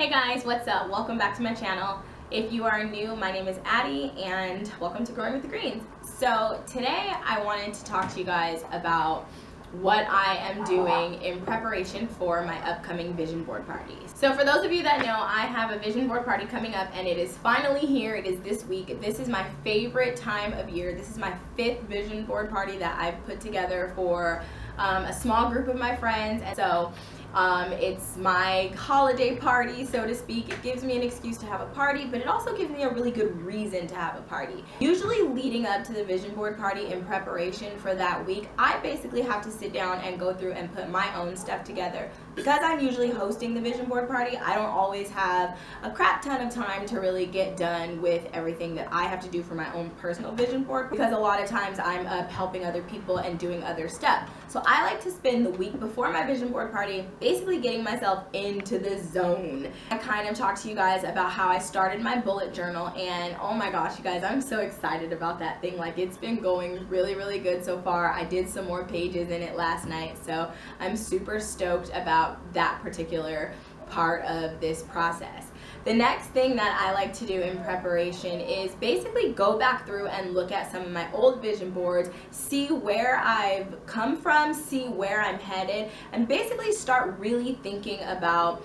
Hey guys, what's up? Welcome back to my channel. If you are new, my name is Addie and welcome to Growing with the Greens. So today I wanted to talk to you guys about what I am doing in preparation for my upcoming vision board party. So for those of you that know, I have a vision board party coming up and it is finally here. It is this week. This is my favorite time of year. This is my fifth vision board party that I've put together for um, a small group of my friends. And so um, it's my holiday party, so to speak. It gives me an excuse to have a party, but it also gives me a really good reason to have a party. Usually leading up to the vision board party in preparation for that week, I basically have to sit down and go through and put my own stuff together. Because I'm usually hosting the vision board party, I don't always have a crap ton of time to really get done with everything that I have to do for my own personal vision board because a lot of times I'm up helping other people and doing other stuff. So I like to spend the week before my vision board party basically getting myself into the zone. I kind of talked to you guys about how I started my bullet journal and oh my gosh you guys I'm so excited about that thing like it's been going really really good so far. I did some more pages in it last night so I'm super stoked about that particular part of this process. The next thing that I like to do in preparation is basically go back through and look at some of my old vision boards, see where I've come from, see where I'm headed, and basically start really thinking about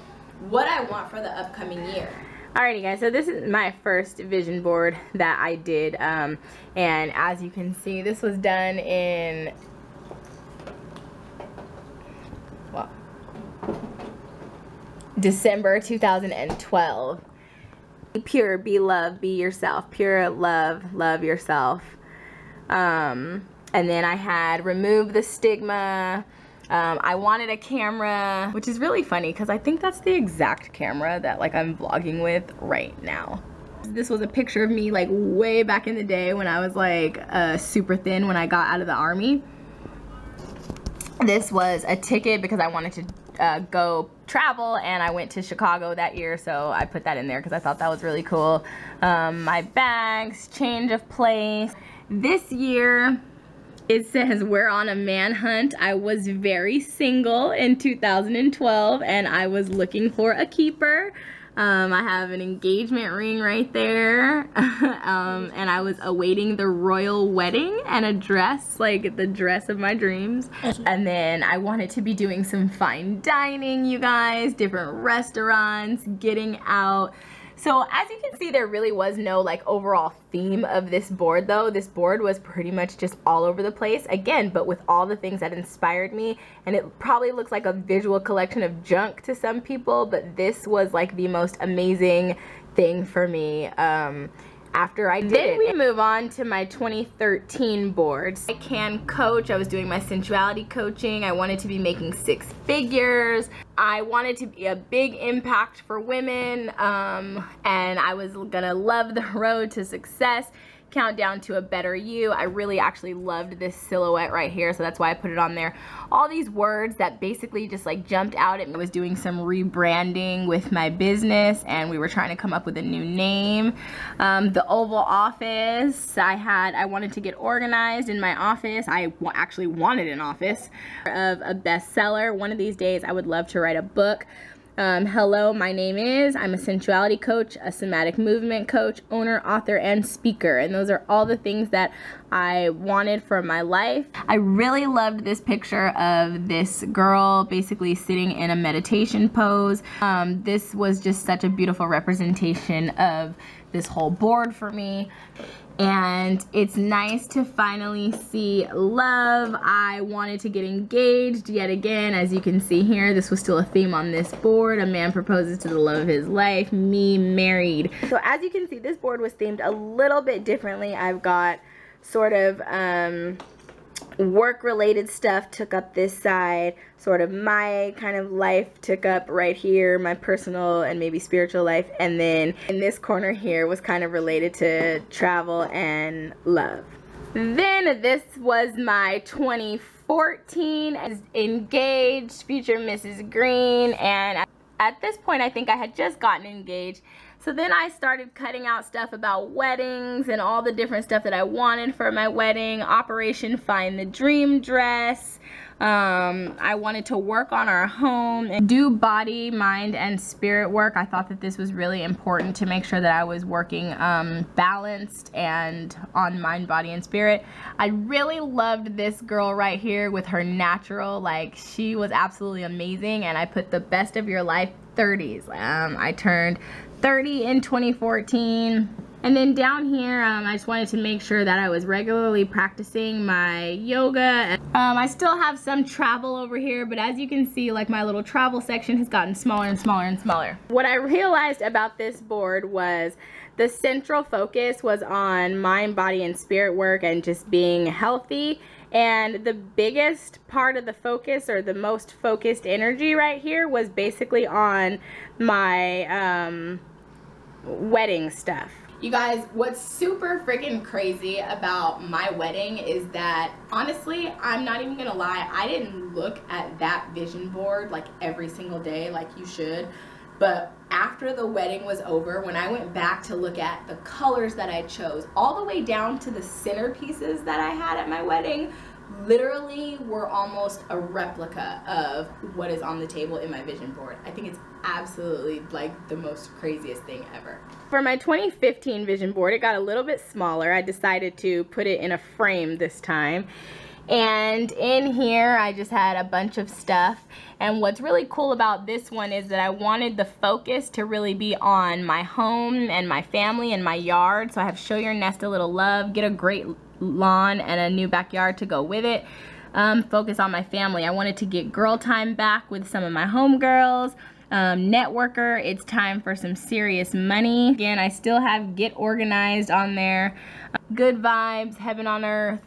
what I want for the upcoming year. Alrighty guys, so this is my first vision board that I did um, and as you can see this was done in December 2012. Be pure, be love, be yourself. Pure love, love yourself. Um, and then I had remove the stigma. Um, I wanted a camera, which is really funny because I think that's the exact camera that like I'm vlogging with right now. This was a picture of me like way back in the day when I was like uh, super thin when I got out of the army. This was a ticket because I wanted to uh, go travel and I went to Chicago that year so I put that in there because I thought that was really cool. Um, my bags, change of place. This year it says we're on a manhunt. I was very single in 2012 and I was looking for a keeper. Um, I have an engagement ring right there. um, and I was awaiting the royal wedding and a dress, like the dress of my dreams. And then I wanted to be doing some fine dining, you guys, different restaurants, getting out. So as you can see, there really was no like overall theme of this board though. This board was pretty much just all over the place. Again, but with all the things that inspired me. And it probably looks like a visual collection of junk to some people, but this was like the most amazing thing for me. Um, after I did Then we move on to my 2013 boards. I can coach, I was doing my sensuality coaching, I wanted to be making six figures, I wanted to be a big impact for women, um, and I was gonna love the road to success countdown to a better you. I really actually loved this silhouette right here, so that's why I put it on there. All these words that basically just like jumped out at me. I was doing some rebranding with my business and we were trying to come up with a new name. Um, the Oval Office, I had, I wanted to get organized in my office. I actually wanted an office of a bestseller. One of these days I would love to write a book um, hello, my name is, I'm a sensuality coach, a somatic movement coach, owner, author, and speaker. And those are all the things that I wanted for my life. I really loved this picture of this girl basically sitting in a meditation pose. Um, this was just such a beautiful representation of this whole board for me and it's nice to finally see love. I wanted to get engaged yet again. As you can see here, this was still a theme on this board. A man proposes to the love of his life, me married. So as you can see, this board was themed a little bit differently. I've got sort of um, work related stuff took up this side. Sort of my kind of life took up right here my personal and maybe spiritual life. And then in this corner here was kind of related to travel and love. Then this was my 2014 as engaged future Mrs. Green. And at this point I think I had just gotten engaged So then I started cutting out stuff about weddings and all the different stuff that I wanted for my wedding. Operation Find the Dream Dress. Um, I wanted to work on our home and do body, mind, and spirit work. I thought that this was really important to make sure that I was working um, balanced and on mind, body, and spirit. I really loved this girl right here with her natural, like she was absolutely amazing and I put the best of your life 30s. Um, I turned 30 in 2014 and then down here, um, I just wanted to make sure that I was regularly practicing my yoga. Um, I still have some travel over here, but as you can see, like my little travel section has gotten smaller and smaller and smaller. What I realized about this board was the central focus was on mind, body, and spirit work and just being healthy. And the biggest part of the focus or the most focused energy right here was basically on my um, wedding stuff. You guys, what's super freaking crazy about my wedding is that honestly, I'm not even gonna lie, I didn't look at that vision board like every single day like you should. But after the wedding was over, when I went back to look at the colors that I chose, all the way down to the centerpieces that I had at my wedding, literally were almost a replica of what is on the table in my vision board. I think it's absolutely like the most craziest thing ever. For my 2015 vision board, it got a little bit smaller. I decided to put it in a frame this time. And in here, I just had a bunch of stuff. And what's really cool about this one is that I wanted the focus to really be on my home and my family and my yard. So I have Show Your Nest a Little Love, Get a Great Lawn and a New Backyard to go with it. Um, focus on my family. I wanted to get girl time back with some of my homegirls. Um, networker, it's time for some serious money. Again, I still have Get Organized on there. Good vibes, Heaven on Earth,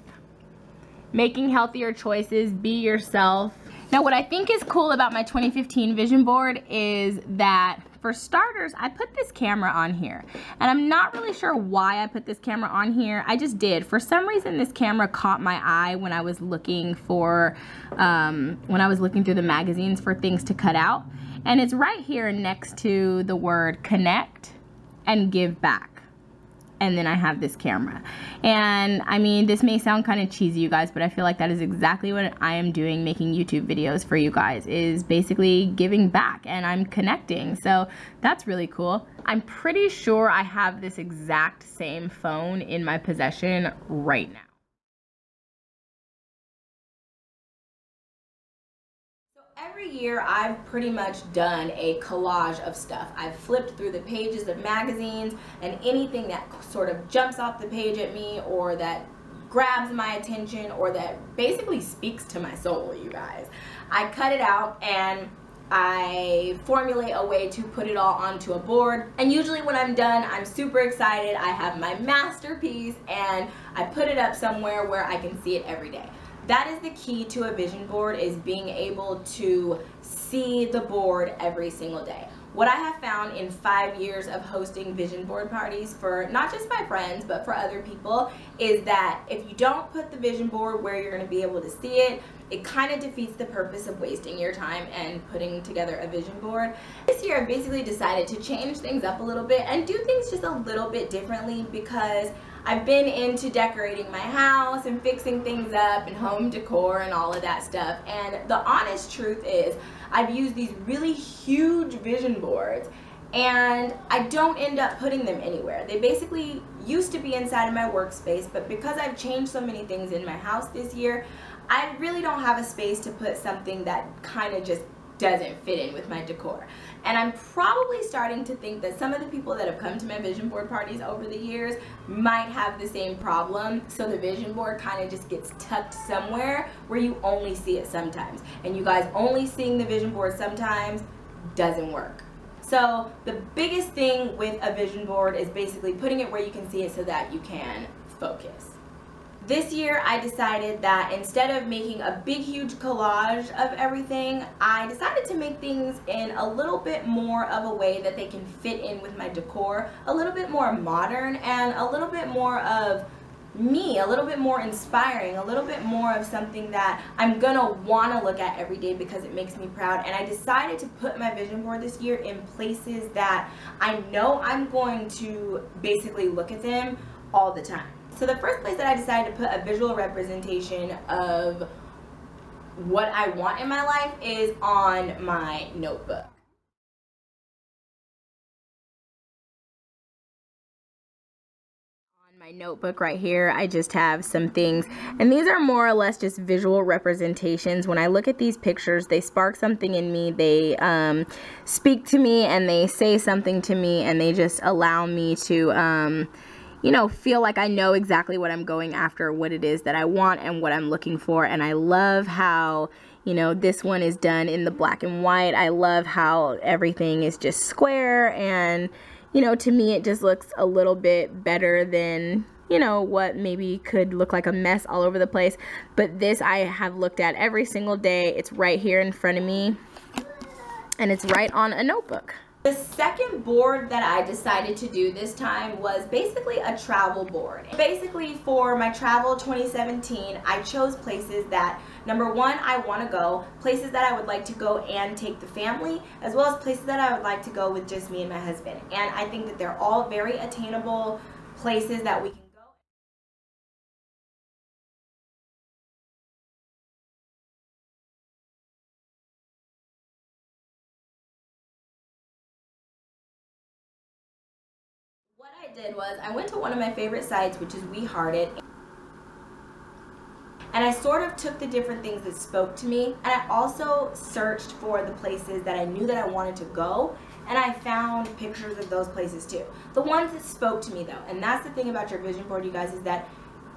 making healthier choices, be yourself. Now what I think is cool about my 2015 vision board is that for starters, I put this camera on here and I'm not really sure why I put this camera on here. I just did. For some reason, this camera caught my eye when I was looking for, um, when I was looking through the magazines for things to cut out. And it's right here next to the word connect and give back and then I have this camera. And I mean, this may sound kind of cheesy, you guys, but I feel like that is exactly what I am doing making YouTube videos for you guys is basically giving back and I'm connecting. So that's really cool. I'm pretty sure I have this exact same phone in my possession right now. Year I've pretty much done a collage of stuff. I've flipped through the pages of magazines and anything that sort of jumps off the page at me or that grabs my attention or that basically speaks to my soul, you guys. I cut it out and I formulate a way to put it all onto a board and usually when I'm done I'm super excited I have my masterpiece and I put it up somewhere where I can see it every day that is the key to a vision board is being able to see the board every single day. What I have found in five years of hosting vision board parties for not just my friends but for other people is that if you don't put the vision board where you're going to be able to see it, it kind of defeats the purpose of wasting your time and putting together a vision board. This year I basically decided to change things up a little bit and do things just a little bit differently because I've been into decorating my house and fixing things up and home decor and all of that stuff. And the honest truth is I've used these really huge vision boards and I don't end up putting them anywhere. They basically used to be inside of my workspace, but because I've changed so many things in my house this year, I really don't have a space to put something that kind of just doesn't fit in with my decor. And I'm probably starting to think that some of the people that have come to my vision board parties over the years might have the same problem. So the vision board kind of just gets tucked somewhere where you only see it sometimes. And you guys only seeing the vision board sometimes doesn't work. So the biggest thing with a vision board is basically putting it where you can see it so that you can focus. This year I decided that instead of making a big huge collage of everything, I decided to make things in a little bit more of a way that they can fit in with my decor, a little bit more modern and a little bit more of me, a little bit more inspiring, a little bit more of something that I'm gonna wanna look at every day because it makes me proud. And I decided to put my vision board this year in places that I know I'm going to basically look at them all the time. So the first place that I decided to put a visual representation of what I want in my life is on my notebook. On my notebook right here I just have some things. And these are more or less just visual representations. When I look at these pictures they spark something in me. They um, speak to me and they say something to me and they just allow me to um, you know feel like I know exactly what I'm going after what it is that I want and what I'm looking for and I love how you know this one is done in the black and white I love how everything is just square and you know, to me it just looks a little bit better than, you know, what maybe could look like a mess all over the place. But this I have looked at every single day. It's right here in front of me. And it's right on a notebook. The second board that I decided to do this time was basically a travel board. Basically for my travel 2017, I chose places that, number one, I want to go, places that I would like to go and take the family, as well as places that I would like to go with just me and my husband. And I think that they're all very attainable places that we can I did was I went to one of my favorite sites, which is We Heart It. And I sort of took the different things that spoke to me. And I also searched for the places that I knew that I wanted to go. And I found pictures of those places too. The ones that spoke to me though. And that's the thing about your vision board, you guys, is that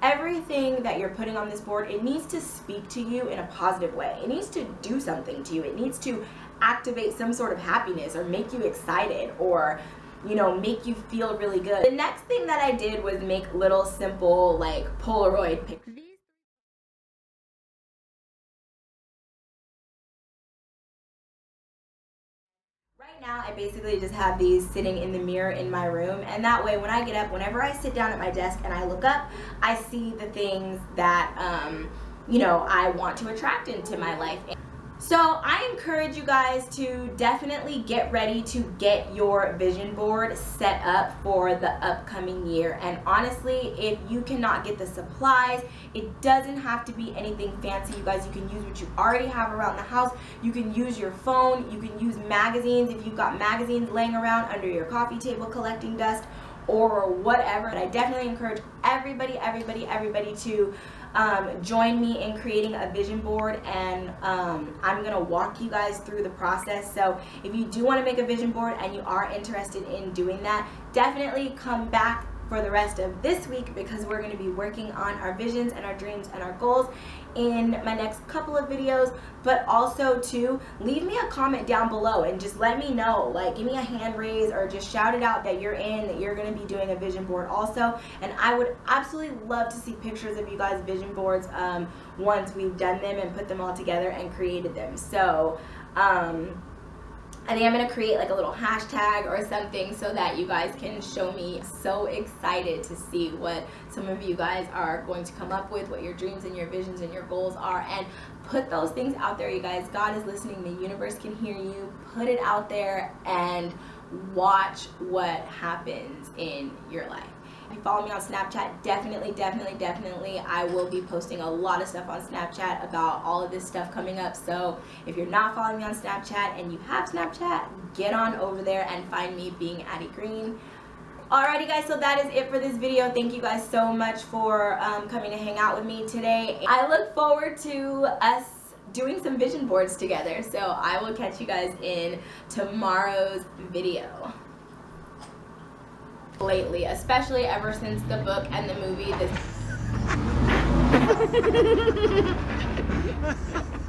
everything that you're putting on this board, it needs to speak to you in a positive way. It needs to do something to you. It needs to activate some sort of happiness or make you excited or you know, make you feel really good. The next thing that I did was make little simple like Polaroid pictures. Right now, I basically just have these sitting in the mirror in my room, and that way, when I get up, whenever I sit down at my desk and I look up, I see the things that, um, you know, I want to attract into my life. So I encourage you guys to definitely get ready to get your vision board set up for the upcoming year. And honestly, if you cannot get the supplies, it doesn't have to be anything fancy. You guys, you can use what you already have around the house. You can use your phone. You can use magazines if you've got magazines laying around under your coffee table collecting dust or whatever. But I definitely encourage everybody, everybody, everybody to um, join me in creating a vision board and um, I'm going to walk you guys through the process. So if you do want to make a vision board and you are interested in doing that, definitely come back for the rest of this week because we're going to be working on our visions and our dreams and our goals in my next couple of videos. But also to leave me a comment down below and just let me know. Like give me a hand raise or just shout it out that you're in that you're going to be doing a vision board also. And I would absolutely love to see pictures of you guys vision boards um, once we've done them and put them all together and created them. So um, I think I'm to create like a little hashtag or something so that you guys can show me. So excited to see what some of you guys are going to come up with, what your dreams and your visions and your goals are. And put those things out there, you guys. God is listening. The universe can hear you. Put it out there and watch what happens in your life you follow me on Snapchat, definitely, definitely, definitely, I will be posting a lot of stuff on Snapchat about all of this stuff coming up. So if you're not following me on Snapchat and you have Snapchat, get on over there and find me being Addie Green. Alrighty guys, so that is it for this video. Thank you guys so much for um, coming to hang out with me today. I look forward to us doing some vision boards together. So I will catch you guys in tomorrow's video lately, especially ever since the book and the movie. This